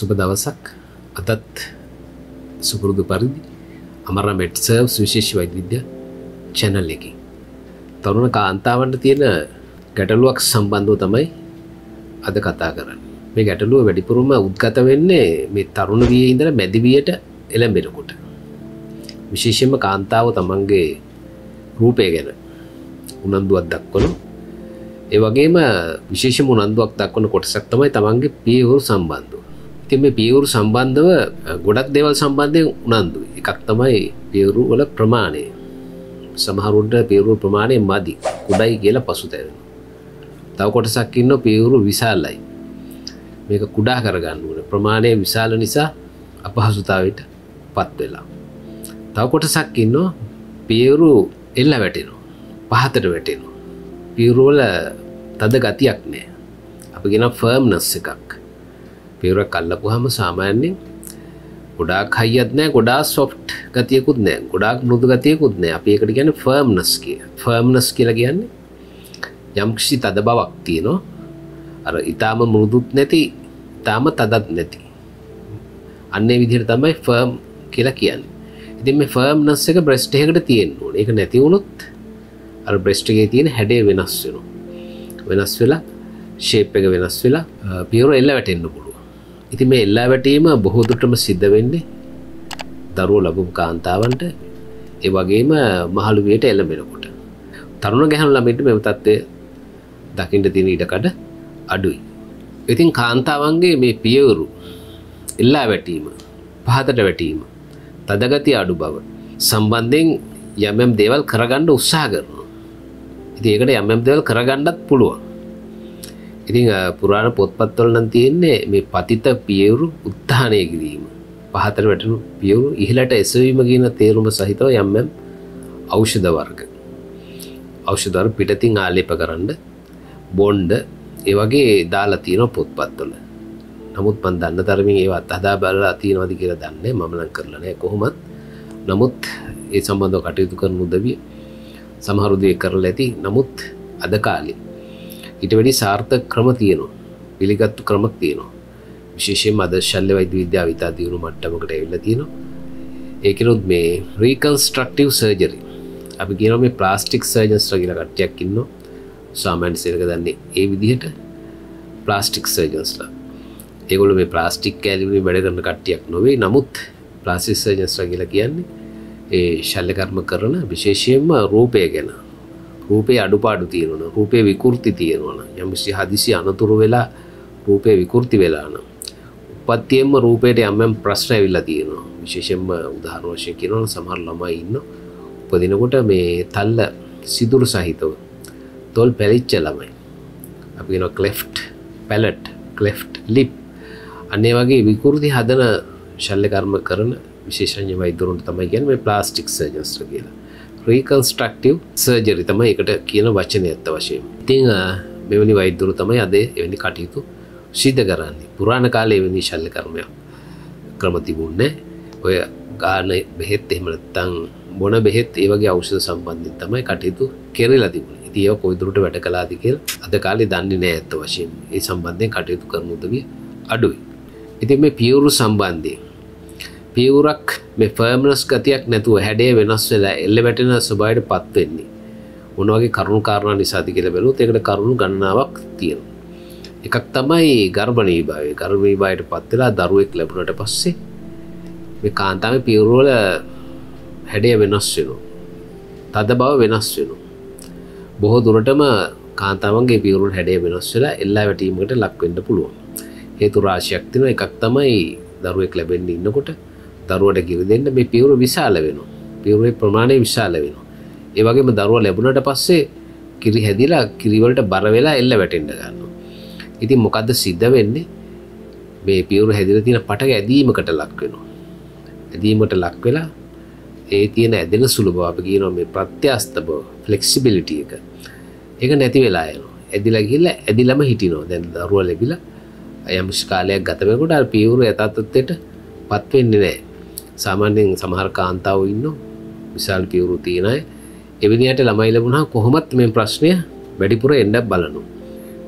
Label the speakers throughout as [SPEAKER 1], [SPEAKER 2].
[SPEAKER 1] සුබ දවසක්. අතත් සුපුරුදු පරිදි අමර මෙට්සර්ව් විශේෂ වෛද්‍යවිද්‍ය චැනල් එක. තරුණ කාන්තාවන්ට තියෙන ගැටලුවක් සම්බන්ධව තමයි අද කතා කරන්න. මේ ගැටලුව වැඩිපුරුම උද්ගත වෙන්නේ මේ තරුණ විය ඉඳල මැදිවියට එළඹෙනකොට. විශේෂෙන්ම කාන්තාව තමන්ගේ රූපය ගැන උනන්දුවත් දක්වනු. ඒ වගේම විශේෂ උනන්දුවක් දක්වන කොටසක් තමයි තමන්ගේ පියවුරු සම්බන්ධ ඉතින් මේ පියවුරු සම්බන්ධව ගොඩක් දේවල් සම්බන්ධය උනන්දු එකක් තමයි පියවුරු වල ප්‍රමාණය. සමහරුන්ට පියවුරු ප්‍රමාණය මදි. කුඩයි කියලා පසුතැවෙන තව කොටසක් ඉන්න පියවුරු විශාලයි. මේක කුඩා කරගන්න වන ප්‍රමාණය විශාල නිසා අපහසුතාවට පත් වෙලා. තව කොටසක් ඉන්න පියවුරු එල්ල වැටෙනවා. පහතට වැටෙනවා. පියවරුවල තද ගතියක් නෑ අපි ගෙන ෆර්ම්නස් එකක්. පියවර කල්ලපු හම සාමාන්‍යෙන් ගොඩාක් හයිත් නෑ ගොඩා සොෆ්ට් ගතියකුත් නෑ ගොඩාක් මෘදු ගතියකුත් නෑ. අපි එකට ගැන ෆර්ම්නස් කිය ෆර්ම්නස් කියලා කියන්නේ යම්කිසි තද බවක් තියනවා. අර ඉතාම මුරුදුත් නැති තාම තදත් නැති. අන්නේ විදිහට තමයි ෆර්ම් කියලා කියන්නේ. ඉතින් මේ ෆර්ම්නස් එක බ්‍රෙස්ට් එකකට තියෙන්න ඕනේ. ඒක නැති වුණොත් අර බ්‍රෙස්ට් එකේ තියෙන හැඩය වෙනස් වෙනවා. වෙනස් වෙලා ෂේප් එක වෙනස් වෙලා පියවර එල්ල වැටෙන්න පුළුවන්. ඉතින් මේ එල්ලා වැටීම බොහෝ දුරටම සිද්ධ වෙන්නේ දරුවෝ ලැබුම් කාන්තාවන්ට ඒ වගේම මහලු වියට එළඹෙනකොට තරුණ ගැහැණු ළමයින්ට මෙම තත්ත්වය දකින්න තියෙන ඉඩකඩ අඩුයි. ඉතින් කාන්තාවන්ගේ මේ පියවරු එල්ලා වැටීම පහතට වැටීම තදගති අඩු බව සම්බන්ධයෙන් යමම් දේවල් කරගන්න උත්සාහ කරනවා. ඉතින් ඒකට යමම් දේවල් කරගන්නත් පුළුවන්. ඉතිං පුරාණ පොත්පත්වල නම් තියෙන්නේ මේ පතිත පියවරු උත්තානය කිරීම. පහතර වැටනු පියවරු ඉහලට එසවීම කියන තේරුම සහිතව යම්මම් ඖෂධ වර්ග. ඖෂධවර පිටතින් ආලේප කරන්න බොන්්ඩ ඒවගේ දාලා තියෙන පොත්පත්වල නමුත් පන් දන්න තරමින් ඒවත් අදා බලලා තියෙනවද කියලා දන්නේ මමලන් කරලනෑ කොහොමත්. නමුත් ඒ සම්බන්ධව කටයුතු කරනු දවිය සමහරුදය කරල ඇති. නමුත් අද කාලේ ඊට වැඩි සාර්ථ ක්‍රම තියෙනවා. පිළිගත්තු ක්‍රමක් තියෙනවා. විශේෂයෙන් අද ශල්්‍ය වෛද්‍ය විද්‍යාව ඉතා දියුණු මට්ටමකට ඇවිල්ලා තියෙනවා. ඒකනොත් මේ රීකන්ස්ට්‍රක්ටව් සර්ජරි අපි කියන මේ ප්ලාස්ටික් සර්ජන්ස් කියලා කට්ටයක් ඉන්න සාමන්් සේරක දන්නේ ඒ විදිහට ප්ලාස්ටික් සර්ජන්ස්ලා ඒගොල මේ ප්ලාස්ටික් කෑලිවි වැඩ කරන කට්ටියක් නොවේ නමුත් ප්ලාසිස් සර්ජන්ස්ලා කියලා කියන්නේ ඒ ශල්්‍යකර්ම කරන විශේෂයෙන්ම රූපය ගැන. රූපය අඩුපාඩු තියෙනවන රූපය විකෘති තියෙනවන යම්සි හදිසි අනතුරු වෙලා රූපය විකෘති වෙලාන උපත්තියෙන්ම රූපයට යම්යම් ප්‍රශ්න ඇවිල්ලා තියෙනවා. විශේෂෙන්ම උදාහර වශය කිරවන සමහර ළමයි ඉන්න උපදිනකොට මේ තල්ල සිදුරු සහිතව තොල් පැලිච්ච ළමයි. අපි න කලෙෆ්ට් පැලට් කලෙෆ්ට් ලිප් අන්නේ වගේ විකෘති හදන ශල්්‍යකර්ම කරන විශේෂඥ වෛදුරුන්ට තමයි ගැන මේ ප්ලාස්ටික් සර්ජස්ට කියලා. රීකන්ස්ට්‍රක්ටව් සර්ජරි තම එකට කියන වචනය ඇත්ත වශයෙන් ඉතිං මෙවැනි වෛද්දුරු තමයි අදේ එවැනි කටයුතු සිද්ධ කරන්නේ. පුරාණ කාලය එවැනි ශල්ල කරමය ක්‍රම තිබුන්නේ ඔය ගාන බෙහෙත් එහෙමනත්තං බොන බෙහෙත් ඒවගේ අවෂධ සම්බන්ධින් තමයි කටයුතු කෙරලා තිබුණ. ඉතිය කොයිදුරට වැඩ කලාදිකල් අද කාලේ දන්නේ නෑ ඇත්ත වශයෙන් ඒ සම්බන්ධයෙන් කටයුතු කරනුදවිය අඩුයි. ඉතින් මේ පියවුරු සම්බන්ධය පියවරක් මේ ෆර්මනස් ගතියක් නැතුව හැඩේ වෙනස් වෙලා එල්ල වැටෙන ස්වභාවයට පත්වෙන්නේ මොනවගේ කරුණු කාරණ නිසාති කියල බැලුත් එකට කරුණු ගන්නාවක් තියෙන එකක් තමයි ගර්භණී භාවය. ගර්මී බායට පත්වෙලා දරුවෙක් ලැබුණට පස්සේ මේ කාන්තාම පියවරුවල හැඩය වෙනස් වෙනවා. තද බව වෙනස් වෙන බොහෝ දුරටම කාන්තාවන්ගේ පියවරුල් හැඩේ වෙනස් වෙලා එල්ලා වැටීමකට ලක්වෙන්න පුළුවන්. හේතු රාශයක් තින එකක් තමයි දරුවෙක් ලැබෙන්න්න ඉන්නකොට දරුවට කිරි දෙන්න මේ පියවරු විශාල වෙනවා. පියවරුවේ ප්‍රමාණය විශාල වෙනවා. ඒවගේම දරුව ලැබුණට පස්සේ කිරි හැදිලා කිරිවලට බර වෙලා එල්ල වැටෙන්ඩ ගන්න ඉතින් මොකක්ද සිද්ධ වෙන්නේ? මේ පියවරු හැදිල තියෙන පටක ඇදීමකට ලක් වෙනවා. ඇදීමට ලක් වෙලා ඒ තියෙන ඇදෙන සුළු බව අප කියනවා මේ ප්‍රත්‍යස්ත බව ෆලෙක්සිබිලිටිය එක. ඒක නැති වෙලා යනවා. ඇදිලා ගිල්ල ඇදිලම හිටිනෝ දැන් දරුව ලැබිලා යම්ෂි කාලයක් ගතවකොට පියවරු ඇතත්ත්වයට පත්වෙන්නේ නෑ සාමාන්‍යයෙන් සමහර කාන්තාව ඉන්න විශාල් පියවරු තියෙනයි එවිනියට ළමයි ලැබුණා කොහොමත් මේ ප්‍රශ්නය වැඩිපුර එන්ඩක් බලනු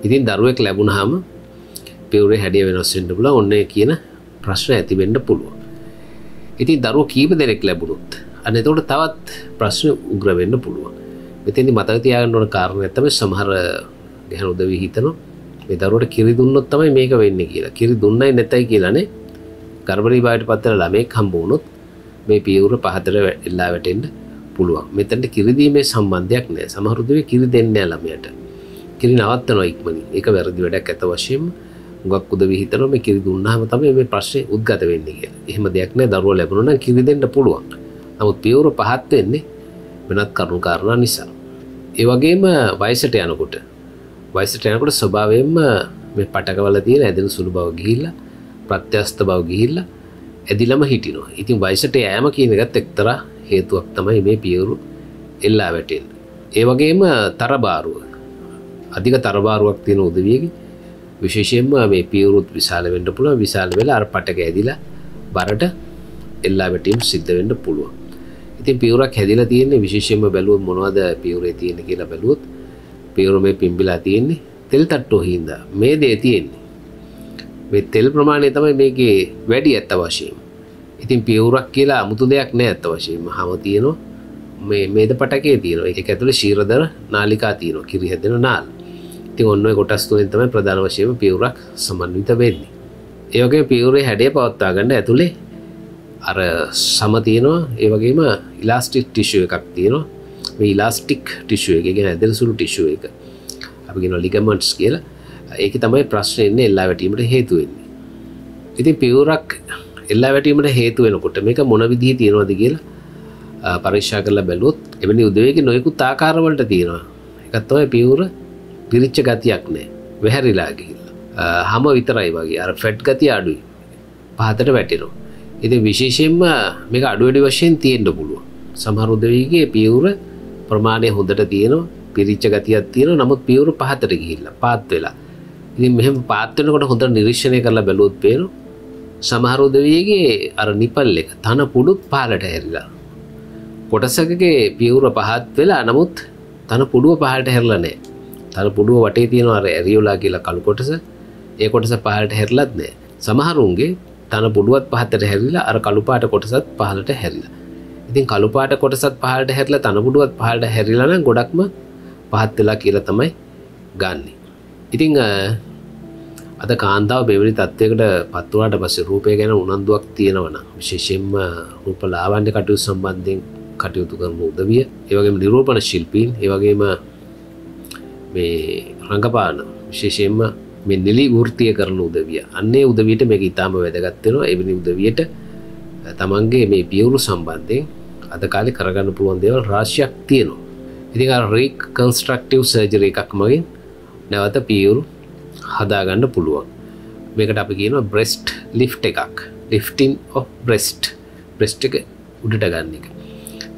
[SPEAKER 1] ඉතින් දරුවෙක් ලැබුණහම පිවරේ හැඩිය වෙනස්සෙන්ට පුල ඔන්න කියන ප්‍රශ්න ඇතිවෙන්න පුළුවන්. ඉතින් දරුව කීප දෙනෙක් ලැබුණුත් අන්න එතකොට තවත් ප්‍රශ්න උග්‍රවෙන්න පුළුවන්. මෙතැදි මතක තියාගන්න ඕන කාරණ ඇතම සමහර ගැහන උදවී හිතනවා මේ දරුවට කිරි දුන්නොත් තමයි මේක වෙන්න කියලා. කිරි දුන්නයි නැතයි කියලානේ ගර්භණී බවට පත්තර ළමෙක් හම්බ වුණොත් මේ පියවර පහතර එල්ලා වැටෙන්න පුළුවන්. මෙතැට කිරිදීමේ සම්බන්ධයක් නෑ. සමහරුදුවේ කිරි දෙන්න ළමයට. කිරි නවත්තනවා ඉක්මනින්. ඒක වැරදි වැඩක් ඇත වශයෙන් ගක් උද විහිතන මේ කිරි දුන්නාම තමයි මේ ප්‍රශ්නය උද්ගත වෙන්නේ කිය එහෙම දෙයක් නෑ. දරුව ලැබුණන කිරි දෙන්න පුළුවන්. නමුත් පියවර පහත් වෙන්නේ වෙනත් කරුණු කාරණා නිසා. ඒවගේම වයිසට යනකොට වයිසට යනකොට ස්වභාවයෙන්ම මේ පටකවල තියෙන ඇදෙන සුළු බව ගිහිල්ල ප්‍රත්‍යස්ත බව ගිහිල්ල ඇදිලම හිටිනවා. ඉතින් වයිසට යෑම කියන එකත් එක්තර හේතුවක් තමයි මේ පියවරු එල්ලා වැටෙන් ඒවගේම තරබාරුව. අධික තරබාරුවක් තියෙන උදවියකි. විශේෂයෙන්ම මේ පියවරුත් විශාල වෙන්ඩ පුළුව විශාල වෙලා අර පටක ඇදිලා බරට එල්ලා වැටීම් සිද්ධ වෙන්න පුළුවන්. ඉතින් පියවරක් හැදිලා තියෙන්නේ විශේෂයෙන්ම බැලුවොත් මොනවද පියවරේ තියෙන කියලා බැලුවොත් පියවර මේ පිම්බිලා තියෙන්නේ තෙල් තට්ටුව හින්දා. මේ දේ තියෙන්නේ මේ තෙල් ප්‍රමාණය තමයි මේකේ වැඩි ඇත්ත වශයෙන් ඉතින් පියවරක් කියලා අමුතු දෙයක් නෑ ඇත්ත වශයෙන්ම හම තියෙනවා. මේ මේද පටකේ තියෙනවා. ඒක ඇතුළේ ශීරදර නාලිකා තියෙනවා. කිරි හැදෙන නාල්. ඉතින් ඔන්න ඔය කොටස් තුනෙන් තමයි ප්‍රධාන වශයෙන්ම පියවරක් සමන්විත වෙන්නේ. ඒ වගේ පියවරේ හැඩය පවත්වා ගන්න ඇතුලේ අර සම තියෙනවා. ඒ වගේම ඉලාස්ටික් ටිෂුව එකක් තියෙනවා. මේ ඉලාස්ටික් ටිෂුව එක ගැන ඇදෙන සුළු ටිෂුව එක. අපි ගෙන ලිගමන්ට්ස් කියලා. ඒක තමයි ප්‍රශ්න එන්නේ එල්ලා වැටීමට හේතු වෙන්නේ. ඉතින් පියවරක් එල්ලා වැටීමට හේතු වෙනකොට මේක මොන විදිහේ තියෙනවද කියලා පරීක්ෂා කරලා බැලුවොත් එවැනි උදවේගේ නොයෙකුත් ආකාරවලට තියෙනවා. එකත් තමයි පියවර පිරිච්ච ගතියක් නෑ. වැහැරිලා ගිහිල්ලා. හැම විතරයි වගේ. අර ෆැට් ගතිය අඩුයි. පහතට වැටෙනවා. ඉති විශේෂයෙන්ම මේක අඩුවැඩි වශයෙන් තියෙන්ට පුළුව සමහරුදවීගේ පියවර ප්‍රමාණය හොඳට තියෙනවා. පිරිච්ච ගතියක් තියෙන නමුත් පියවර පහතට ගිහිල්ල පාත් වෙලා. ඉති මෙහම පාත්වනකොට හොඳ නිරීක්ෂණය කරලා බැලුවොත් පේනු සමහරුදවයගේ අර නිපල් එක තන පුඩුත් පාලට හැරිලා. කොටසකගේ පියවර පහත් වෙලා නමුත් තන පුඩුව පහට හැරලනෑ තන පුඩුව වටේ තියෙනවා අර ඇරියෝලා කියලා කළු කොටස ඒ කොටස පහලට හැරලත් නෑ සමහරුන්ගේ තන පුඩුවත් පහතට හැරිලා අර කළුපාට කොටසත් පහලට හැරිලා. ඉතින් කළුපාට කොටසත් පහලට හැරලා තනපුඩුවත් පහලට හැරිලන ගොඩක්ම පහත් වෙලා කියලා තමයි ගන්නේ. ඉතිං අද කාන්තාව බෙවලි තත්වයකට පත්වවාට පස්ස රූපය ගැන උනන්දුවක් තියෙනවන විශේෂෙන්ම රූප ලාවන්ඩ කටයු සම්බන්ධයෙන් කටයුතු කරන උදවිය ඒවගේම නිරූපණ ශිල්පීන් ඒවගේම මේ රඟපාන විශේෂයෙන්ම මෙ නෙලි වෘතිය කරන උදවිය. අන්නේ උදවියට මේක ඉතාම වැදගත්වෙනවා එවැනි උදවියට තමන්ගේ මේ පියවුරු සම්බන්ධයෙන් අද කාලි කරගන්න පුළුවන් දේවල් රාශයක් තියෙනවා. ඉතින් රීක් කන්ස්ට්‍රක්ටව් සර්ජර එකක් මගින් නැවත පියවුරු හදාගන්න පුළුවන්. මේකට අපි කියන බ්‍රෙස්ට් ලිෆ් එකක්. ලිෆ්ටින් ඔ බ්‍රෙස්ට් බ්‍රෙස්ට් එක උඩට ගන්න එක.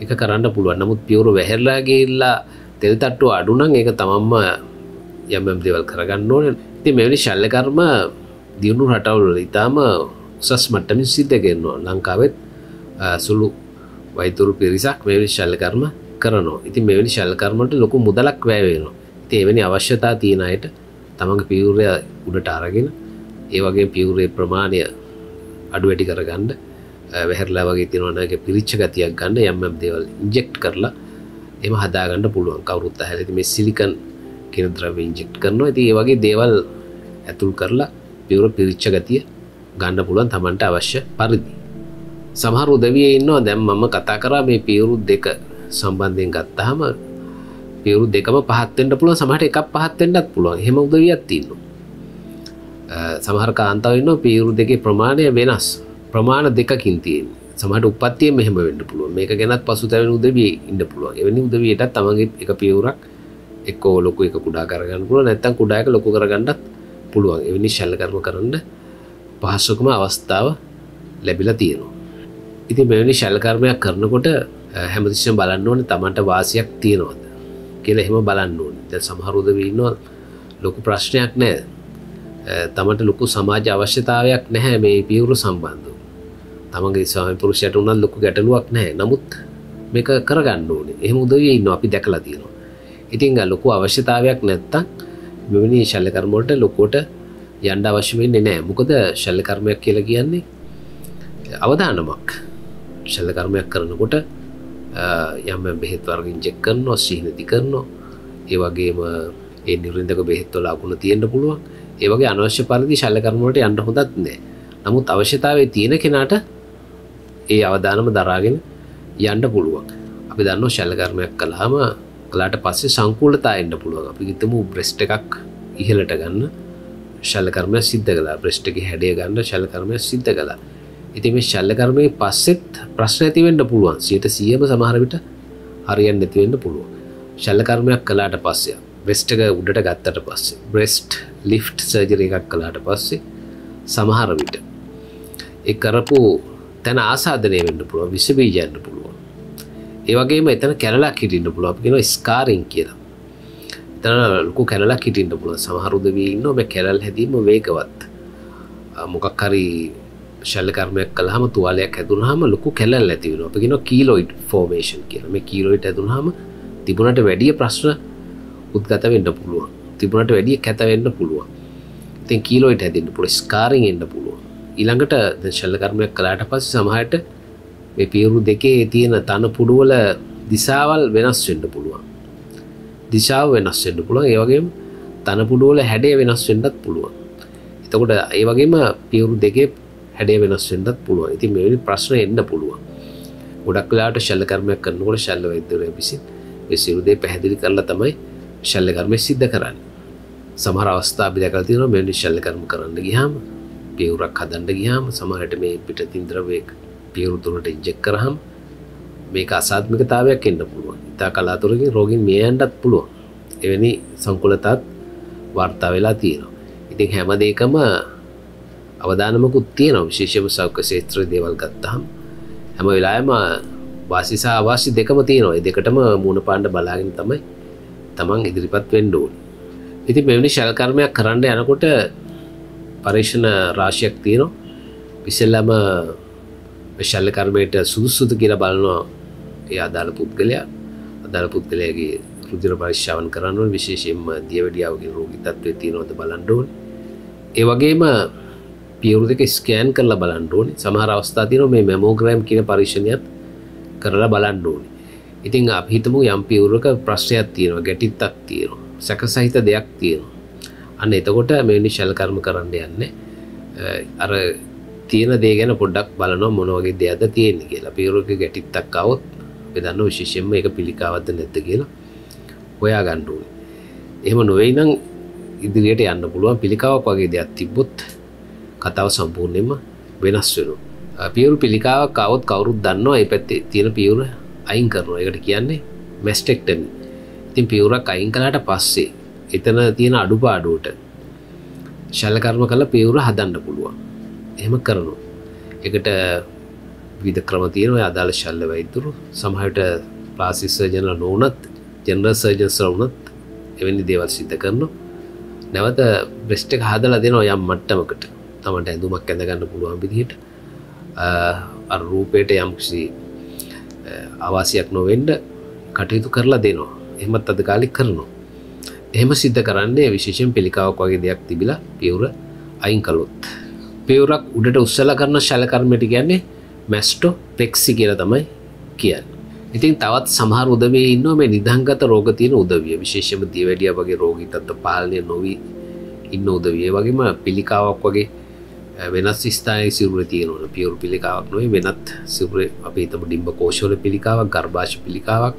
[SPEAKER 1] එක කරන්න පුළුවන්. නමුත් පියවරු වැහැරලාගේ ඉල්ලා තෙල් තට්ටු අඩුනං ඒක තමම්ම යම්ම් දෙවල් කරගන්න ඕන. ති මෙවැනි ශල්ලකර්ම දියුණු රටවුල ඉතාම උසස් මට්ටමින් සිද්ධ කරනවා ලංකාවෙත් සුළු වෛතුරු පිරිසක් මෙවැනි ශල්ලකර්ම කරනවා. ඉති මෙවැනි ශල්කර්මට ලොකු මුදලක් වැෑවෙනවා ති එවැනි අවශ්‍යතා තියෙනයට තමඟ පියවරය උඩට අරගෙන ඒ වගේ පියවරේ ප්‍රමාණය අඩු වැඩි කරගන්න වැහැරලා වගේ තිනවනගේ පිරිච්ච ගතියක් ගන්න යම්ම දේවල් ඉන්ජෙක්් කරලා එම හදාගන්න පුළුවන්. කවරුත් හැලති මේ සිලිකන් කියෙන ද්‍රව ඉන්ජෙක්් කරනවා. ඇති ඒ වගේ දේවල් ඇතුල් කරලා පිවර පිරිච්ච ගතිය ගන්න පුළුවන් තමන්ට අවශ්‍ය පරිදි. සමහර උදවිය ඉන්නවා. දැම් මම කතා කරා මේ පියවරු දෙක සම්බන්ධයෙන් ගත්තහම පියවරු දෙකම පහත්තෙන්ට පුළුව සමහට එකක් පහත්තෙන්ටත් පුළුවන්. හෙම උදවියත් තින්න සමහර කාන්තාවන්න පියවරු දෙකේ ප්‍රමාණය වෙනස්. ප්‍රමාණ දෙකකින් තියෙන්. සමට උපත්තිය මෙහම වෙන්න පුළුව මේක ගැනත් පසු තැවෙන උදවිය ඉන්න පුළුවන්. එවැනි උදවියටත් තමගේ එක පියවරක් එක්කෝ ලොකු එක කුඩා කරගන්න පුළුව නැත්තම් කුඩායක ලොකු කරගන්නත් පුළුවන්. එවැනි ශල්ල කරම කරන්න පහස්සකම අවස්ථාව ලැබිලා තියෙනවා. ඉතින් මෙවැනි ශල්කර්මයක් කරනකොට හැමතිශ්‍යම් බලන්න ඕන තමන්ට වාසියක් තියෙනවද? කියල එහෙම බලන්න ඕන. ද සමහරුදවන්නවා ලොකු ප්‍රශ්නයක් නෑ තමට ලොකු සමාජ අවශ්‍යතාවයක් නැහැ මේ පියවරු සම්බන්ධ තමගේ ස්වාම පුරුෂයට උනත් ලොකු ගැටලුවක් නෑ නමුත් මේක කරගන්න ඕනේ. එහෙම උදවිය ඉන්න අපි දැකලා තියෙනවා. ඉතිං ලොකු අවශ්‍යතාවයක් නැත්තම් මෙවැනි ශල්ලකර්මෝට ලොකෝට යන්ඩ අවශ්‍යමෙන්නේ නෑ මොකද ශල්ලකර්මයක් කියලා කියන්නේ අවදානමක්. ශල්ලකර්මයක් කරනකොට යම බෙහෙත් වර්ගින් ජෙක් කරනවා සිහිනති කරනවා ඒ වගේම ඒ නිරින්දක බෙහෙත්වල අකුණ තියෙන්න්න පුළුවන්. ඒවගේ අනවශ්‍ය පරිදි ශල්ලකරමුවට යන්න හොඳත් නෑ. නමුත් අවශ්‍යතාවේ තියෙන කෙනාට ඒ අවධානම දරාගෙන යන්න පුළුවන්. අපි දන්න ශල්ලකර්මයක් කළහම කලාට පස්සේ සංකූලතා එන්න පුළුවන්. අපි ගිතම බ්‍රෙස්්ට එකක් ඉහලට ගන්න ශල්ලකර්මය සිද්ධ කලා බ්‍රෙස්්ටක හැඩිය ගන්න ශල්කර්මය සිද්ධ කලා ඉති මේ ශල්ලකර්මය පස්සෙත් ප්‍රශ්න ඇතිවෙන්න පුළුවන්. සියට සියම සමහරවිට හරියන් නැතිවෙන්න පුළුවන්. ශල්ලකර්මයක් කලාට පස්සේ බ්‍රෙස්්ටක උඩට ගත්තට පස්සේ බ්‍රෙස්ට් ලිෆ්ට් සර්ජර එකක් කලාට පස්සේ සමහර විට එ කරපු තැන ආසාධනය වෙන්න පුළුව විසබීජයන්න පුළුවන්. ඒවගේම එතන කැරලා කිටින්න පුළුව ගෙන ස්කාරෙන් කියලා. තන ලොකු කැරලා කිටින්ට පුළුව සමහරුදවී ඉන්න ඔබ කැරල් හැදීම වේගවත්. මොකක් හරි ශල්ලකර්මයක් කළහම තුවාලයක් හැදුනහම ලොකු කැලල් ඇතිවෙන අපගෙන කීලෝයිඩ් ෆෝර්මේෂන් කියල. මේ කීලෝයිට ඇදුනහම තිබුණට වැඩිය ප්‍රශ්න උද්ගත වෙන්න පුළුවන්. තිබුණට වැඩිය කැතවෙන්න පුළුවන්. තින් කීලෝයිට ඇතින්න පුළ ස්කාරෙන් එන්න පුළුවන්. ඉළඟට ශල්ලකර්මයක් කලාට පස් සමහයට මේ පියවරු දෙකේ තියෙන තන පුඩුවල දිසාවල් වෙනස් වෙන්න පුළුවන්. දිශාව වෙනස් වෙන්න පුළුවන්. ඒවගේ තන පුඩුවල හැඩේ වෙනස් වෙන්නත් පුළුවන්. එතකොට ඒ වගේම පියවරු දෙකේ හැඩේ වෙනස් වෙන්නත් පුළුවන්. ඉති මෙවැනි ප්‍රශ්න එන්න පුළුවන්. ගොඩක් වෙලාට ශල්ලකර්මයක් කරනකොට ශල්ල වෛද්‍යරය විසින් සිරුදේ පැහැදිලි කරලා තමයි ශල්ලකර්මය සිද්ධ කරන්න. සමහර අවස්ථා බිදකල් තින මෙනි ශල්ලකර්ම කරන්න ගිහාම පියවරක් හදන්ඩ ගියාම සමහට මේ පිට තින්ද්‍රවයක් පියවරු තුරට ඉජෙක් කරහම් මේක අසාත්මිකතාවයක් එන්න පුළුවන්. ඉතා කලාතුරකින් රෝගින් මේයන්ටත් පුළුවන්. එවැනි සංකුලතත් වර්තා වෙලා තියෙනවා. ඉතින් හැම දේකම අවධානමකුත් තියෙන විශේෂම සෞඛ්‍ය ශේත්‍ර දේවල් ගත්තහම්. හැම වෙලායම වාසිසා අවාසි දෙකම තියෙනවා. දෙකටම මුණ පාණ්ඩ බලාගෙන තමයි තමන් ඉදිරිපත් වෙන්ඩෝන් ඉති මෙවැනි ශල්කර්මයක් කරන්න යනකොට පර්ේෂණ රාශයක් තියෙනවා. විසල්ලම ශල්ලකර්මයට සුදුසුද කියලා බලනවා ඒ අදාළ පුද්ගලයා. අදාළ පුද්ගලයාගේ රුදිර පරිශ්ාවන් කරන්න විශේෂයෙන්ම දියවැඩියාවගේ රෝගි තත්වය තියෙනවද බලන්ඩෝන් ඒ වගේම පියවරු දෙක ස්කෑන් කරලා බලන්ඩෝනි සමහර අවස්ථා තින මේ මැමෝග්‍රෑම් කියන පරිශණයක් කරලා බලන්ඩෝනි ඉතිං අපහිතමු යම් පියවරක ප්‍රශ්නයක් තියෙනවා ගැටිත්තක් තියෙනවා සැක සහිත දෙයක් තියෙනවා. අන්න එතකොට මෙනි ශල්කර්ම කරන්න යන්නේ. අර තියෙන දේ ගැන පොඩ්ඩක් බලනවා මොනවගේ දෙයක්ද තියෙන්නේ කියලා. පියවරක ගැටිත්තක් අවොත් වෙදන්න විශේෂෙන්ම එක පිළිකාවත්ද නැත්ත කියලා හොයා ගණ්ඩුවනි එහෙම නොවෙයි නම් ඉදිරියට යන්න පුළුවන්. පිළිකාවක් වගේ දෙයක් තිබ්බොත් කතාව සම්පූර්ණයෙන්ම වෙනස් වෙනු පියවරු පිළිකාවක් කවත් කවුරුත් දන්නවා ඒ පැත්තේ තියෙන පියවර අයින් කරනවා. එකට කියන්නේ මැස්ටෙක්ටම ඉතින් පියවරක් අයින් කලාට පස්සේ එතන තියෙන අඩුපාඩුවට ශල්ලකර්ම කළ පියවර හදන්න පුළුවන්. එහෙම කරනු එකට විධ ක්‍රම තියෙනව. අදාළ ශල්ල වෛතුරු සමහට ප්ලාසිස්සර්ජන නොවනත් ජෙනරල් සර්ජන්ස්ල වනත් එවැනි දේවල් සිද්ධ කරනු නැවත බ්‍රෙස්්ටක හදලා දෙනවා යම් මට්ටමකට. තමට ඇඳුමක් ඇඳගන්න පුළුවන් විදිහට අරූපයට යම්කිසි අවාසියක් නොවෙන්ඩ කටයුතු කරලා දෙනවා. එහමත් අද කාලික් කරනවා. එහෙම සිද්ධ කරන්නේ විශේෂෙන් පිළිකාවක් වගේ දෙයක් තිබිලා පියවර අයින් කළොත්. පියවරක් උඩට උත්සල කරන ශලකර්මටි ගැන්නේ මැස්ටෝ පෙක්සි කියල තමයි කියන්න. ඉතින් තවත් සමහර උදවේ ඉන්න මේ නිදංගත රෝගතියන උදවිය. විශේෂම දිය වැඩිය වගේ රෝගීතත්ත පාලනය නොවී ඉන්න උදවිය. වගේම පිළිකාවක් වගේ වෙනස් ස්ථාය සිරුර තියනවන. පියවරු පිළිකාවක් නොවේ වෙනත් සිරුර අපේ තම ඩිම්බ කෝෂෝල පිළිකාවක් ගර්භාෂ පිළිකාවක්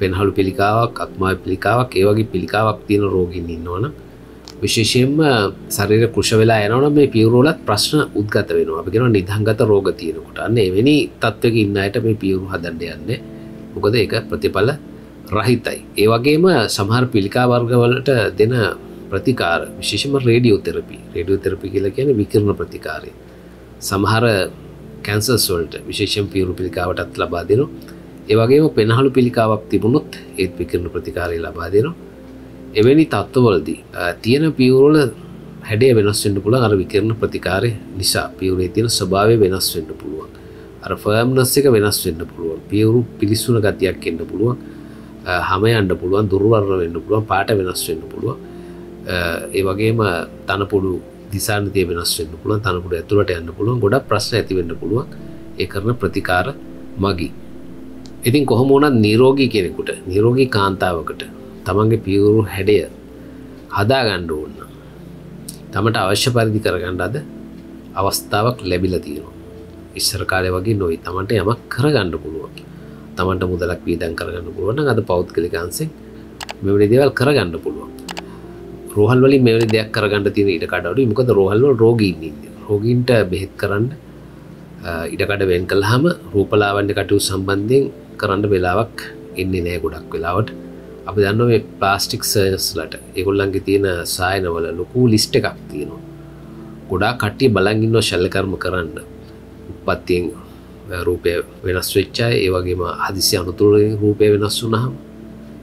[SPEAKER 1] පෙන්හළු පිළිකාවක් අක්මා පිළිකාවක් ඒවගේ පිළිකාවක් තියෙන රෝගින් ඉන්නවන විශේෂයෙන්ම සරිර කෘෂ වෙලා යනවන මේ පියවරෝලත් ප්‍රශ්න උද්ගත වෙනවා. අපිගෙන නිදහංගත රෝග තියෙනකොට. අන්න එවැනි තත්වක ඉන්නයට මේ පියවරු හදන්න යන්න. මොකද ඒක ප්‍රතිඵල රහිතයි. ඒවගේම සමහර පිළිකාවර්ගවලට දෙන ප්‍රතිකාර විශේෂම රේඩියෝ තෙරපි. රේඩියෝ තෙරපි කියලා කියන විකරණ ප්‍රතිකාරය. සමහර කැන්සර්ස්වල්ට විශේෂම් පියවරු පිළිකාවටත් ලබා දෙනවා. ඒවගේම පෙනහළු පිළිකාවක් තිබුණොත් ඒත් විකරණ ප්‍රතිකාරය ලබා දෙනවා. එවැනි තත්ත්වවලදී තියෙන පියවරෝල හැඩේ වෙනස්වෙන්ට පුළ අර විකරණ ප්‍රතිකාරය නිසා. පියවරේ තියෙන ස්භාවය වෙනස් වෙන්න පුළුවන්. අර ෆර්ම්නස් එක වෙනස් වෙන්න පුළුවන්. පියවරු පිලිස්සුන ගතියක් එන්න පුළුවන්. හම අන්න පුළුවන් දුරවරණ වෙන්න පුළුවන් පාට වෙනස් වෙන්න පුළුවන්. ඒ වගේම තනපොඩු දිසානතිය වෙනස් වෙන්න පුළුවන් තනකුට ඇතුළට යන්න පුළුවන් ගොඩක් ප්‍රශ්න ඇති වෙන්න පුළුවන්. ඒ කරන ප්‍රතිකාර මගී ඉතින් කොහොම වුණත් නිරෝගී කෙනෙකුට නිරෝගී කාන්තාවකට තමන්ගේ පියවරු හැඩය හදාගණ්ඩ ඕන්න තමට අවශ්‍ය පරිදි කරගණ්ඩ අද අවස්ථාවක් ලැබිල තියෙනවා. ඉස්සර කාලය වගේ නොයි තමන්ට යමක් කරගණ්ඩ පුළුවන්. තමන්ට මුදලක් වීදන් කරගන්න පුළුවන් අද පෞද්ගලිකන්සෙන් මෙවැනි දේවල් කරගන්න පුළුවන්. රෝහල් වලින් මෙවැනි දෙයක් කරගන්න තියෙන ඉඩ කඩවල මොකද රෝහල්වල රෝගීන් ඉන්නේ. රෝගීන්ට බෙහෙත් කරන්න ඉඩකඩ වෙන් කළාම රූපලාවන්‍ය කටයුතු සම්බන්ධයෙන් කරන්න වෙලාවක් එන්නේ නෑ ගොඩක් වෙලාවට. අපි දන්න මේ ප්ලාස්ටික් සර්ස්ලට එකොල්ලන්ගේ තියෙන සායනවල ලොකු ලිස්ට එකක් තියෙනවා. ගොඩා කට්ටිය බලංගින්නෝ ශල්ලකර්ම කරන්න. උපත්තියෙන් රූපය වෙනස් වෙච්චාය ඒවගේම හදිසි අනුතුරෙන් රූපය වෙනස් වුනහම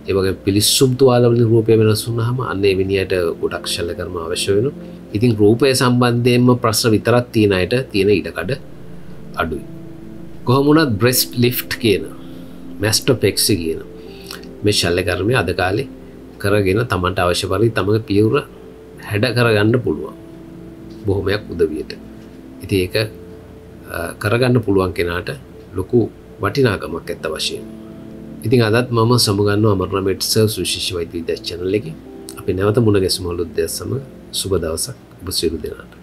[SPEAKER 1] ඒවගේ පිලිස්සුම් තුවාලවලින් රූපය වෙනස් වුනහම අන්න එවිනියට ගොඩක් ශල්ල කරම අවශ්‍ය වෙන ඉතින් රූපය සම්බන්ධයෙන්ම ප්‍රශ්න විතරත් තියෙනයට තියෙන ඉඩකඩ අඩුයි. කොහොමුණත් බ්‍රෙස්් ලිෆ් කියන මැස්ට පෙක්සි කියන මේ ශල්ල කරමය අද කාලේ කරගෙන තමන්ට අවශ්‍ය පරි තමඟ පියවර හැඩ කරගන්න පුළුවන්. බොහොමයක් උදවියට. ඉති ඒක කරගන්න පුළුවන් කෙනාට ලොකු වටිනාකමක් ඇත්ත වශයෙන් ඉතින් අදත් මම සමුගන්න අමරණමට සර් සුශිෂ වෛද්‍ය දච්චනලෙකි අපි නැවත මුණ ගැසුමලුද්දය සම සුබ දවසක් ඔබ සිරු දෙනාට.